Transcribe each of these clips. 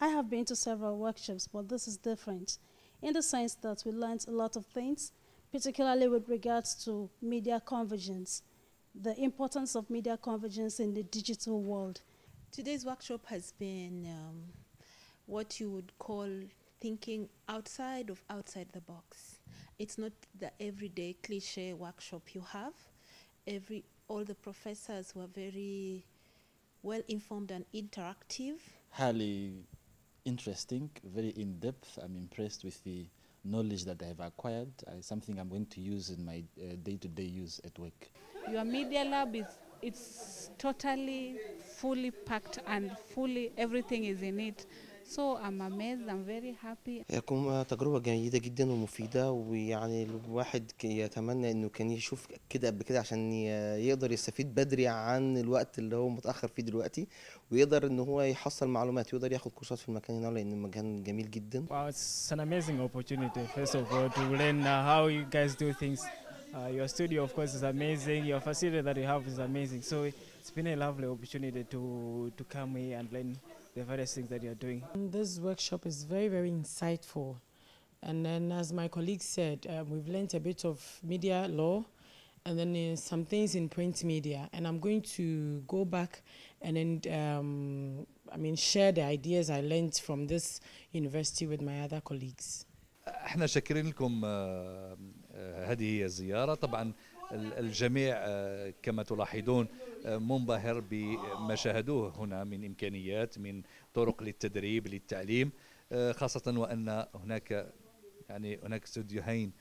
I have been to several workshops, but this is different in the sense that we learned a lot of things, particularly with regards to media convergence, the importance of media convergence in the digital world. Today's workshop has been um, what you would call thinking outside of outside the box. It's not the everyday cliche workshop you have. Every all the professors were very well informed and interactive. Highly interesting, very in depth. I'm impressed with the knowledge that I've acquired. Uh, something I'm going to use in my day to day use at work. Your media lab is it's totally fully packed and fully everything is in it. So I'm amazed, I'm very happy. هيكون تجربة جيدة جدا ومفيدة ويعني الواحد يتمنى انه كان يشوف كده قبل كده عشان يقدر يستفيد بدري عن الوقت اللي هو متأخر فيه دلوقتي ويقدر ان هو يحصل معلومات ويقدر ياخد كورسات في المكان هنا لأن المكان جميل جدا. Wow, it's an amazing opportunity first of all to learn uh, how you guys do things. Uh, your studio, of course, is amazing. Your facility that you have is amazing. So it's been a lovely opportunity to to come here and learn the various things that you're doing. This workshop is very, very insightful. And then, as my colleague said, uh, we've learned a bit of media law and then uh, some things in print media. And I'm going to go back and then, um, I mean, share the ideas I learned from this university with my other colleagues. احنا شاكرين لكم هذه هي الزياره طبعا الجميع كما تلاحظون منبهر بما شاهدوه هنا من إمكانيات من طرق للتدريب للتعليم خاصة وأن هناك يعني هناك استوديوهين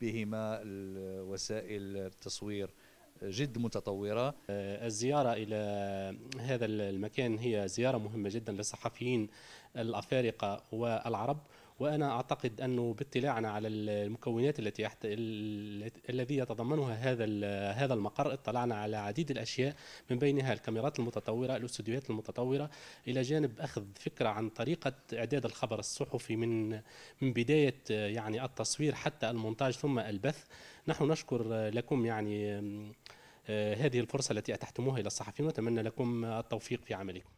بهما وسائل التصوير جد متطورة. الزيارة إلى هذا المكان هي زيارة مهمة جدا للصحفيين الأفارقة والعرب. وأنا أعتقد أنه باطلاعنا على المكونات التي يحت... الذي يتضمنها هذا هذا المقر. اطلعنا على عديد الأشياء من بينها الكاميرات المتطورة الأستوديوهات المتطورة إلى جانب أخذ فكرة عن طريقة إعداد الخبر الصحفي من من بداية يعني التصوير حتى المونتاج ثم البث. نحن نشكر لكم يعني هذه الفرصة التي أتحتموها إلى الصحفيين وأتمنى لكم التوفيق في عملكم.